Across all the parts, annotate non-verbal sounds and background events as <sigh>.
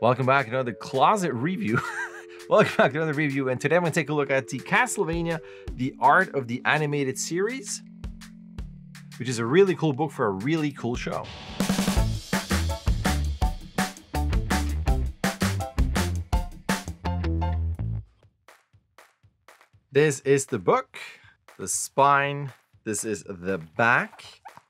Welcome back to another closet review. <laughs> Welcome back to another review, and today I'm going to take a look at the Castlevania, The Art of the Animated Series, which is a really cool book for a really cool show. This is the book, the spine, this is the back.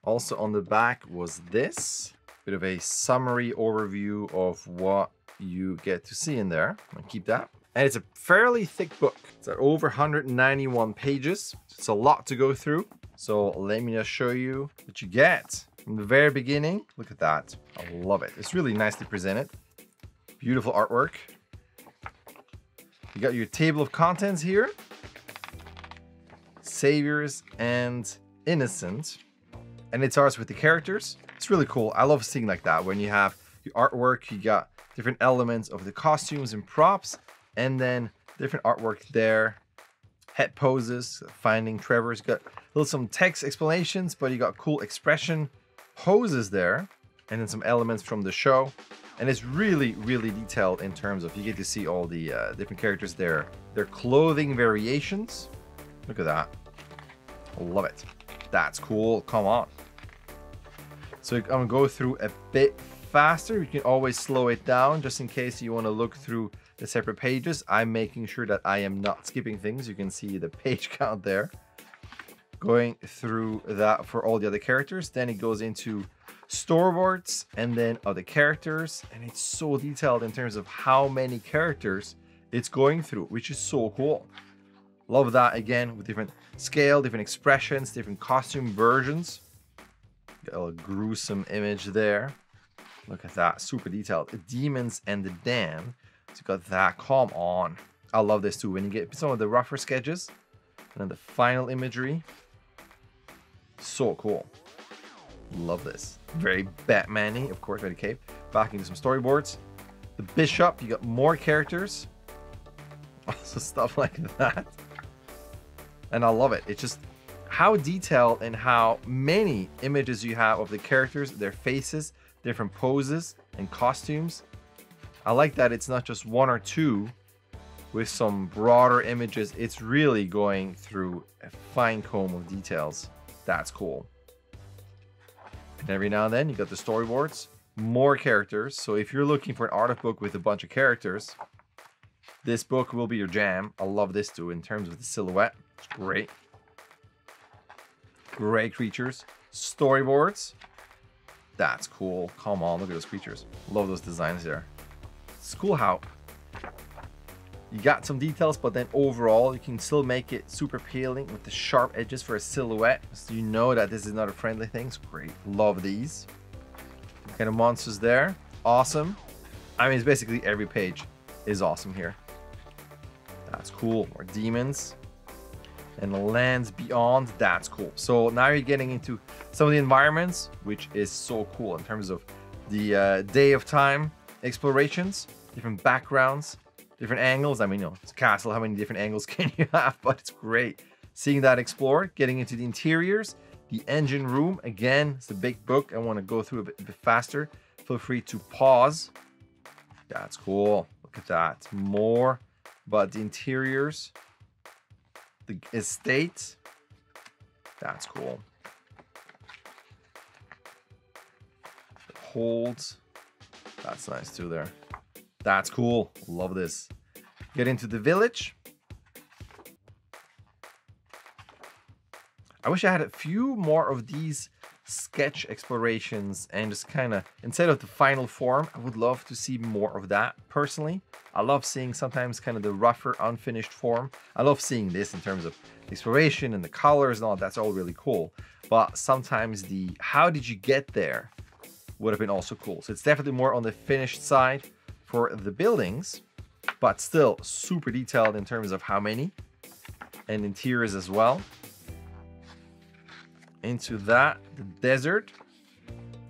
Also on the back was this, bit of a summary overview of what you get to see in there. I'll keep that. And it's a fairly thick book. It's over 191 pages. It's a lot to go through. So let me just show you what you get. From the very beginning, look at that. I love it. It's really nicely presented. Beautiful artwork. You got your table of contents here. Saviors and Innocent. And it starts with the characters. It's really cool. I love seeing like that when you have your artwork, you got different elements of the costumes and props, and then different artwork there. Head poses, finding Trevor's got little some text explanations, but you got cool expression poses there, and then some elements from the show. And it's really, really detailed in terms of you get to see all the uh, different characters there, their clothing variations. Look at that. Love it. That's cool. Come on. So I'm gonna go through a bit faster. You can always slow it down just in case you want to look through the separate pages. I'm making sure that I am not skipping things. You can see the <laughs> page count there. Going through that for all the other characters. Then it goes into storyboards and then other characters. And it's so detailed in terms of how many characters it's going through, which is so cool. Love that again with different scale, different expressions, different costume versions. Got a gruesome image there. Look at that, super detailed. Demons and the Damned. So you got that, come on. I love this too. When you get some of the rougher sketches and then the final imagery. So cool. Love this. Very Batman-y, of course, by the cape. Back into some storyboards. The bishop, you got more characters. <laughs> Also stuff like that. And I love it. It's just how detailed and how many images you have of the characters, their faces, different poses and costumes. I like that it's not just one or two with some broader images. It's really going through a fine comb of details. That's cool. And every now and then you got the storyboards, more characters. So if you're looking for an art book with a bunch of characters, this book will be your jam. I love this too in terms of the silhouette. It's great. Great creatures. Storyboards. That's cool. Come on, look at those creatures. Love those designs there. How you got some details, but then overall you can still make it super appealing with the sharp edges for a silhouette. So you know that this is not a friendly thing. It's great. Love these. Kind of monsters there. Awesome. I mean, it's basically every page is awesome here. That's cool. More demons and lands beyond. That's cool. So now you're getting into some of the environments, which is so cool in terms of the uh, day of time explorations, different backgrounds, different angles. I mean, you know, it's a castle. How many different angles <laughs> can you have? But it's great seeing that explored, getting into the interiors, the engine room. Again, it's a big book. I want to go through a bit, a bit faster. Feel free to pause. That's cool. Look at that. More but the interiors the estate. That's cool. Holds. That's nice too there. That's cool. Love this. Get into the village. I wish I had a few more of these sketch explorations and just kind of instead of the final form i would love to see more of that personally. I love seeing sometimes kind of the rougher unfinished form. I love seeing this in terms of exploration and the colors and all that's all really cool. But sometimes the how did you get there would have been also cool. So it's definitely more on the finished side for the buildings but still super detailed in terms of how many and interiors as well into that, the desert.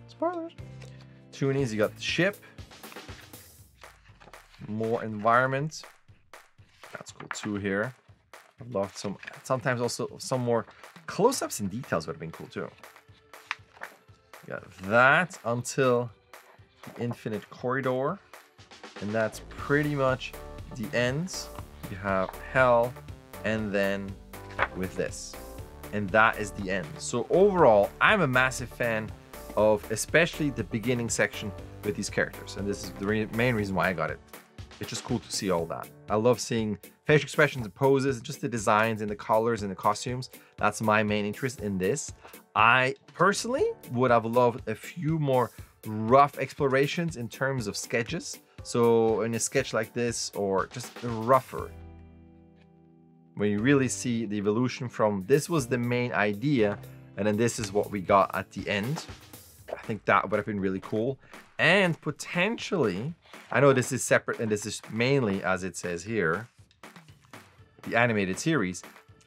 Spoilers. Toonies, you got the ship. More environment. That's cool too here. I love some, sometimes also some more close-ups and details would have been cool too. You got that until the infinite corridor. And that's pretty much the ends. You have hell and then with this. And that is the end. So overall, I'm a massive fan of especially the beginning section with these characters. And this is the re main reason why I got it. It's just cool to see all that. I love seeing facial expressions and poses, just the designs and the colors and the costumes. That's my main interest in this. I personally would have loved a few more rough explorations in terms of sketches. So in a sketch like this or just rougher, when you really see the evolution from this was the main idea and then this is what we got at the end. I think that would have been really cool. And potentially, I know this is separate and this is mainly, as it says here, the animated series.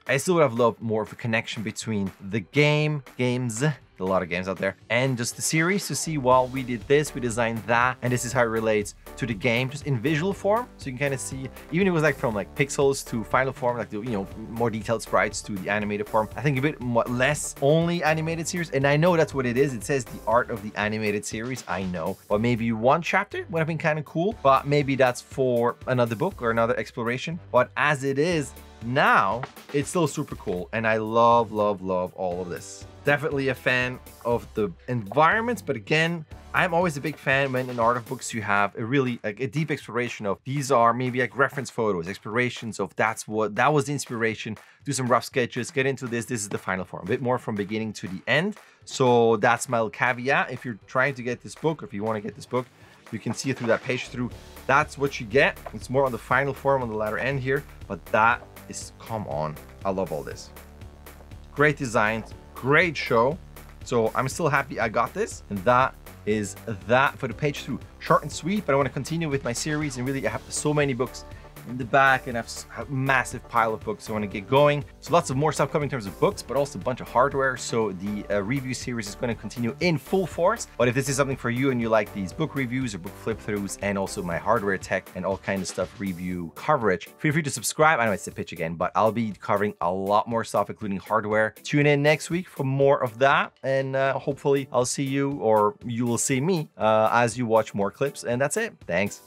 I still would have loved more of a connection between the game, games, a lot of games out there, and just the series to see, well, we did this, we designed that, and this is how it relates to the game, just in visual form. So you can kind of see, even it was like from like pixels to final form, like the, you know, more detailed sprites to the animated form. I think a bit less only animated series. And I know that's what it is. It says the art of the animated series. I know, but maybe one chapter would have been kind of cool, but maybe that's for another book or another exploration. But as it is, now it's still super cool and I love, love, love all of this. Definitely a fan of the environments, but again, I'm always a big fan when in art of books you have a really a deep exploration of these are maybe like reference photos, explorations of that's what that was the inspiration. Do some rough sketches, get into this. This is the final form, a bit more from beginning to the end. So that's my caveat. If you're trying to get this book, if you want to get this book, you can see it through that page through. That's what you get. It's more on the final form on the latter end here, but that is come on. I love all this. Great designs, great show. So I'm still happy I got this. And that is that for the page through. Short and sweet, but I want to continue with my series and really I have so many books in the back and I have a massive pile of books I want to get going. So lots of more stuff coming in terms of books, but also a bunch of hardware. So the uh, review series is going to continue in full force. But if this is something for you and you like these book reviews or book flip throughs and also my hardware tech and all kinds of stuff review coverage, feel free to subscribe. I know it's a pitch again, but I'll be covering a lot more stuff, including hardware. Tune in next week for more of that. And uh, hopefully I'll see you or you will see me uh, as you watch more clips. And that's it. Thanks.